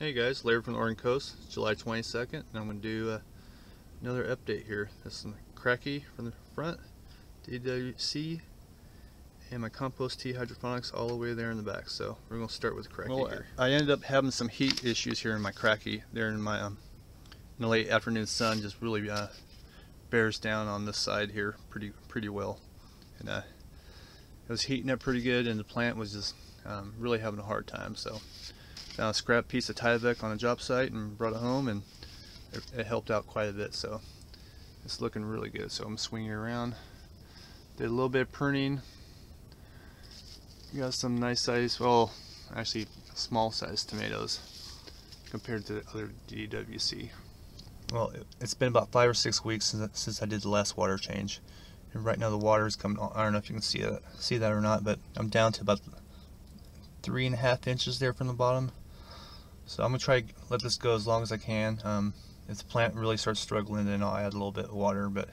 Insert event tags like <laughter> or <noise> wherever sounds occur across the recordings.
Hey guys, Larry from the Oregon Coast. It's July 22nd, and I'm going to do uh, another update here. This is my Kratky from the front, DWC, and my compost tea hydroponics all the way there in the back. So we're going to start with Kratky well, here. I ended up having some heat issues here in my Kratky. There in my um, in the late afternoon sun, just really uh, bears down on this side here pretty pretty well, and uh, it was heating up pretty good, and the plant was just um, really having a hard time. So found a scrap piece of Tyvek on a job site and brought it home and it, it, helped out quite a bit so it's looking really good. So I'm swinging around. Did a little bit of pruning. Got some nice size well actually small size tomatoes compared to the other DWC well it's been about five or six weeks since, since I did the last water change. And right now the water is coming on. I don't know if you can see that see that or not but I'm down to about three and a half inches there from the bottom so I'm to try let this go as long as I can. Um, if the plant really starts struggling, then I'll add a little bit of water, but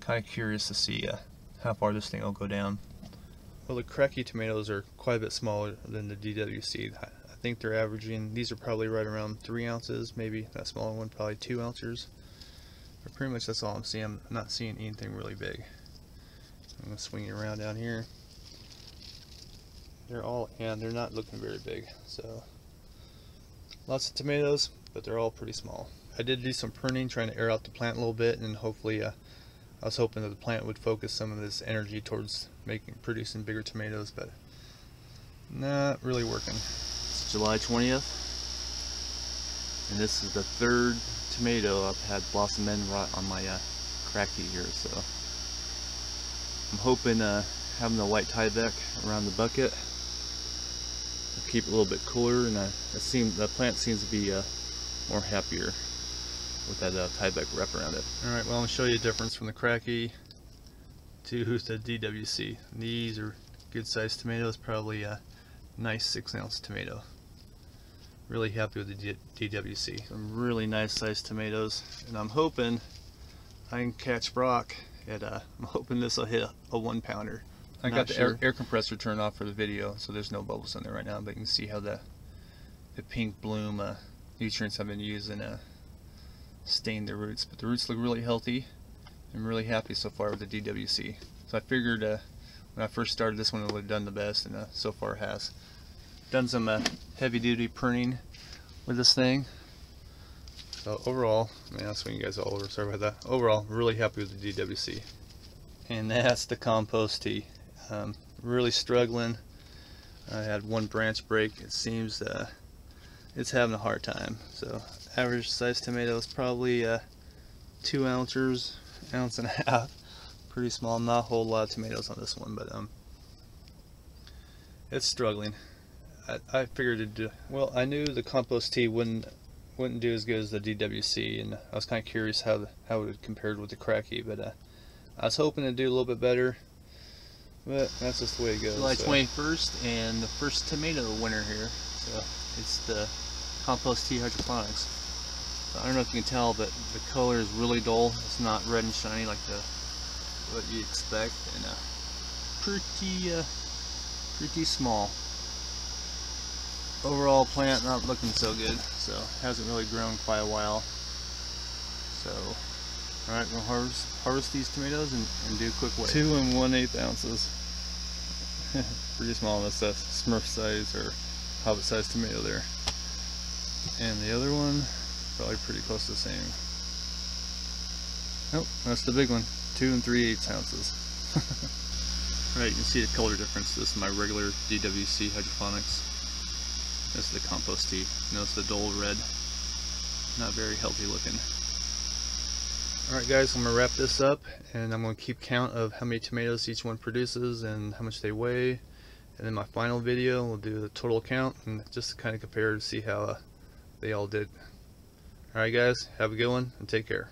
kind of curious to see uh, how far this thing will go down. Well, the Kratky tomatoes are quite a bit smaller than the DWC. I think they're averaging, these are probably right around 3 ounces, maybe that smaller one probably 2 ounces. But pretty much that's all I'm seeing. I'm not seeing anything really big. I'm to swing it around down here. They're all, and they're not looking very big, so Lots of tomatoes, but they're all pretty small. I did do some pruning, trying to air out the plant a little bit, and hopefully, uh, I was hoping that the plant would focus some of this energy towards making producing bigger tomatoes, but not really working. It's July 20th, and this is the third tomato I've had blossom end rot on my uh, Kratky here, so I'm hoping uh, having the white Tyvek around the bucket keep it a little bit cooler and I, it seems the plant seems to be uh, more happier with that uh, Tyvek wrap around it. Alright, well I'm going to show you a difference from the Kratky to the DWC. These are good sized tomatoes, probably a nice 6 ounce tomato. Really happy with the DWC. Some really nice sized tomatoes and I'm hoping I can catch Brock at, uh, <laughs> I'm hoping this will hit a, a one pounder. I got the sure. air, air, compressor turned off for the video, so there's no bubbles in there right now, but you can see how the, the pink bloom uh, nutrients I've been using uh, stain the roots. But the roots look really healthy. I'm really happy so far with the DWC. So I figured uh, when I first started this one it would have done the best, and uh, so far it has. Done some uh, heavy duty pruning with this thing. So overall, man, I'll swing you guys all over, sorry about that. Overall, really happy with the DWC. And that's the compost tea. Um, really struggling. I had one branch break. It seems uh, it's having a hard time. So average size tomatoes probably uh, two ounces, ounce and a <laughs> half. Pretty small. Not a whole lot of tomatoes on this one, but um, it's struggling. I, I figured it'd do well. I knew the compost tea wouldn't wouldn't do as good as the DWC, and I was kind of curious how how it compared with the Kratky, but uh, I was hoping to do a little bit better. But that's just the way it goes. July so. 21st and the first tomato winter here. So it's the compost tea hydroponics. I don't know if you can tell, but the color is really dull. It's not red and shiny like the what you expect, and uh, pretty uh, pretty small. Overall plant not looking so good, so hasn't really grown quite a while. So Alright, we'll harvest, harvest these tomatoes and, and do a quick weigh. Two and one eighth ounces. <laughs> Pretty small, that's that Smurf size or Hobbit size tomato there. And the other one, probably pretty close to the same. Nope, that's the big one. Two and three eighths ounces. <laughs> Alright, you can see the color difference. This is my regular DWC hydroponics. This is the compost tea. Notice the dull red. Not very healthy looking. Alright guys, I'm going to wrap this up and I'm going to keep count of how many tomatoes each one produces and how much they weigh. And then my final video we'll do the total count and just kind of compare to see how uh, they all did. Alright guys, have a good one and take care.